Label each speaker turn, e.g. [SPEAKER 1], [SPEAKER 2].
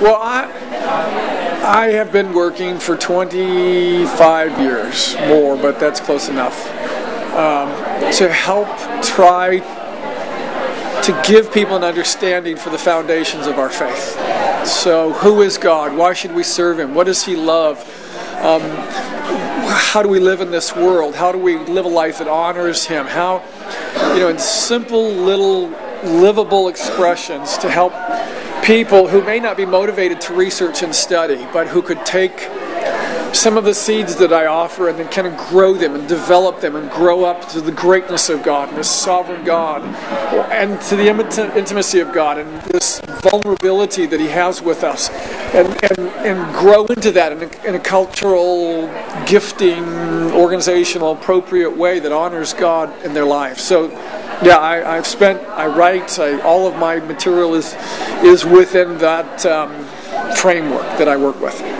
[SPEAKER 1] Well, I I have been working for 25 years more, but that's close enough um, to help try to give people an understanding for the foundations of our faith. So, who is God? Why should we serve Him? What does He love? Um, how do we live in this world? How do we live a life that honors Him? How, you know, in simple little livable expressions to help people who may not be motivated to research and study, but who could take some of the seeds that I offer and then kind of grow them and develop them and grow up to the greatness of God and the sovereign God and to the intimacy of God and this vulnerability that He has with us and, and, and grow into that in a, in a cultural, gifting, organizational, appropriate way that honors God in their life. So yeah, I, have spent, I write, I, all of my material is, is within that um, framework that I work with.